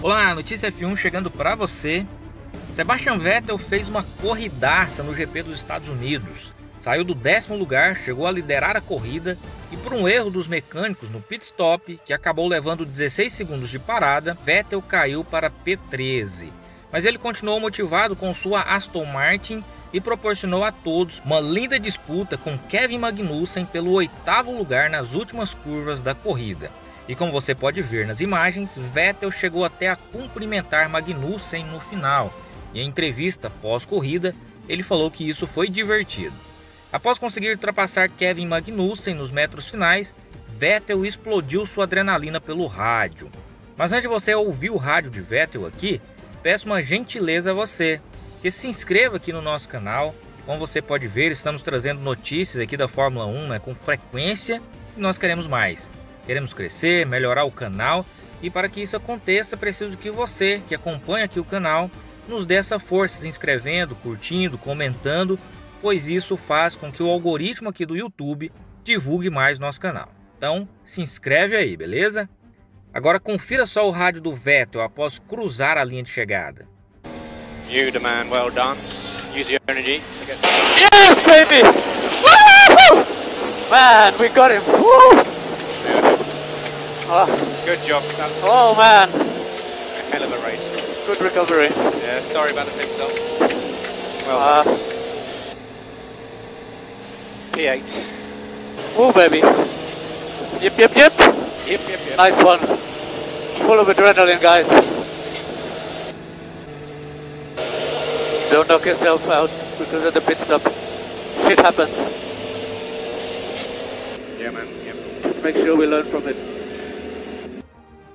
Olá, notícia F1 chegando para você. Sebastian Vettel fez uma corridaça no GP dos Estados Unidos. Saiu do décimo lugar, chegou a liderar a corrida e por um erro dos mecânicos no pit stop, que acabou levando 16 segundos de parada, Vettel caiu para P13. Mas ele continuou motivado com sua Aston Martin e proporcionou a todos uma linda disputa com Kevin Magnussen pelo oitavo lugar nas últimas curvas da corrida. E como você pode ver nas imagens, Vettel chegou até a cumprimentar Magnussen no final. Em entrevista pós-corrida, ele falou que isso foi divertido. Após conseguir ultrapassar Kevin Magnussen nos metros finais, Vettel explodiu sua adrenalina pelo rádio. Mas antes de você ouvir o rádio de Vettel aqui, peço uma gentileza a você, que se inscreva aqui no nosso canal. Como você pode ver, estamos trazendo notícias aqui da Fórmula 1 né, com frequência e nós queremos mais. Queremos crescer, melhorar o canal e para que isso aconteça, preciso que você que acompanha aqui o canal nos dê essa força, se inscrevendo, curtindo, comentando, pois isso faz com que o algoritmo aqui do YouTube divulgue mais nosso canal. Então, se inscreve aí, beleza? Agora confira só o rádio do Vettel após cruzar a linha de chegada. You, the man, well done. Use your energy. Yes, baby! Woo! Man, we got him! Woo! Oh. Good job. That's oh man! A hell of a race. Good recovery. Yeah, sorry about the pit stop. Well uh, P8. Oh baby. Yep, yep, yep. Yep, yep, yep. Nice one. Full of adrenaline, guys. Don't knock yourself out because of the pit stop. Shit happens. Yeah, man. Yep. Just make sure we learn from it.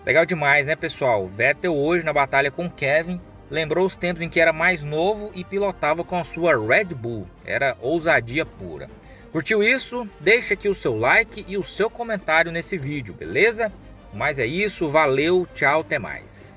Legal demais, né, pessoal? Vettel hoje na batalha com Kevin lembrou os tempos em que era mais novo e pilotava com a sua Red Bull. Era ousadia pura. Curtiu isso? Deixa aqui o seu like e o seu comentário nesse vídeo, beleza? Mas é isso, valeu, tchau, até mais.